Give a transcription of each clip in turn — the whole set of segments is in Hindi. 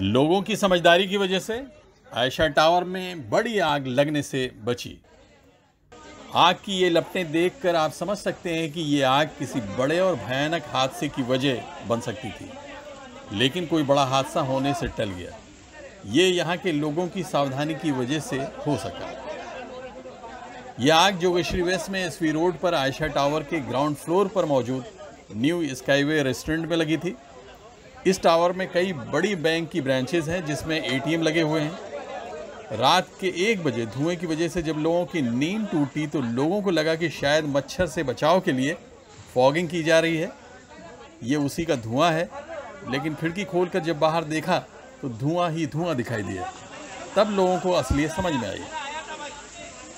लोगों की समझदारी की वजह से आयशा टावर में बड़ी आग लगने से बची। आग की ये लपटें देखकर आप समझ सकते हैं कि ये आग किसी बड़े और भयानक हादसे की वजह बन सकती थी। लेकिन कोई बड़ा हादसा होने से टल गया। ये यहाँ के लोगों की सावधानी की वजह से हो सका। यह आग जोगेश्वरी वेस्ट में एसवी रोड पर आयशा टावर के ग्राउंड फ्लोर पर मौजूद न्यू स्काईवे रेस्टोरेंट में लगी थी। इस टावर में कई बड़ी बैंक की ब्रांचेज हैं, जिसमें एटीएम लगे हुए हैं। रात के एक बजे, धुएँ की वजह से जब लोगों की नींद टूटी तो लोगों को लगा कि शायद मच्छर से बचाव के लिए फॉगिंग की जा रही है। ये उसी का धुआँ है, लेकिन खिड़की खोलकर जब बाहर देखा तो धुआँ ही धुआँ दिखाई दिया। तब लोगों को असलियत समझ में आई।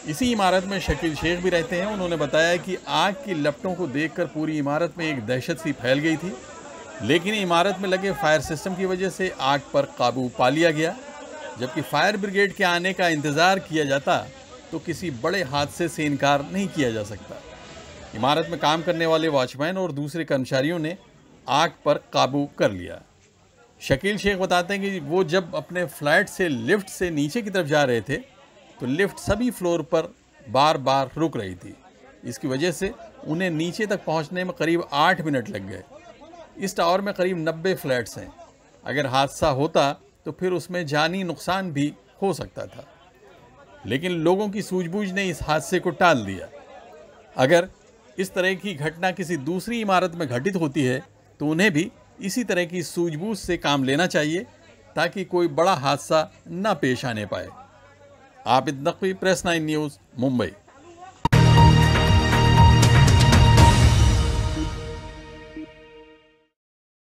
इसी इमारत में शकील शेख भी रहते हैं। उन्होंने बताया कि आग की लपटों को देखकर पूरी इमारत में एक दहशत सी फैल गई थी। लेकिन इमारत में लगे फायर सिस्टम की वजह से आग पर काबू पा लिया गया। जबकि फायर ब्रिगेड के आने का इंतज़ार किया जाता तो किसी बड़े हादसे से इनकार नहीं किया जा सकता। इमारत में काम करने वाले वॉचमैन और दूसरे कर्मचारियों ने आग पर काबू कर लिया। शकील शेख बताते हैं कि वो जब अपने फ्लैट से लिफ्ट से नीचे की तरफ़ जा रहे थे तो लिफ्ट सभी फ्लोर पर बार बार रुक रही थी। इसकी वजह से उन्हें नीचे तक पहुँचने में करीब आठ मिनट लग गए। इस टावर में करीब नब्बे फ्लैट्स हैं। अगर हादसा होता तो फिर उसमें जानी नुकसान भी हो सकता था। लेकिन लोगों की सूझबूझ ने इस हादसे को टाल दिया। अगर इस तरह की घटना किसी दूसरी इमारत में घटित होती है तो उन्हें भी इसी तरह की सूझबूझ से काम लेना चाहिए, ताकि कोई बड़ा हादसा ना पेश आने पाए। Abid Naqvi, press nine news, Mumbai.